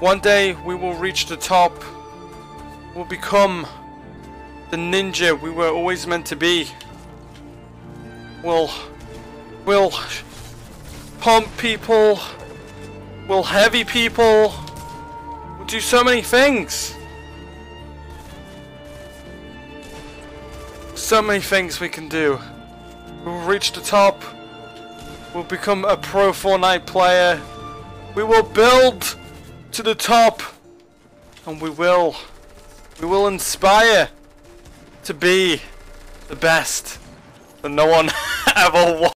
One day we will reach the top. We'll become the ninja we were always meant to be. We'll, we'll pump people. We'll heavy people. We'll do so many things. So many things we can do. We'll reach the top. We'll become a pro Fortnite player. We will build to the top. And we will. We will inspire to be the best that no one ever was.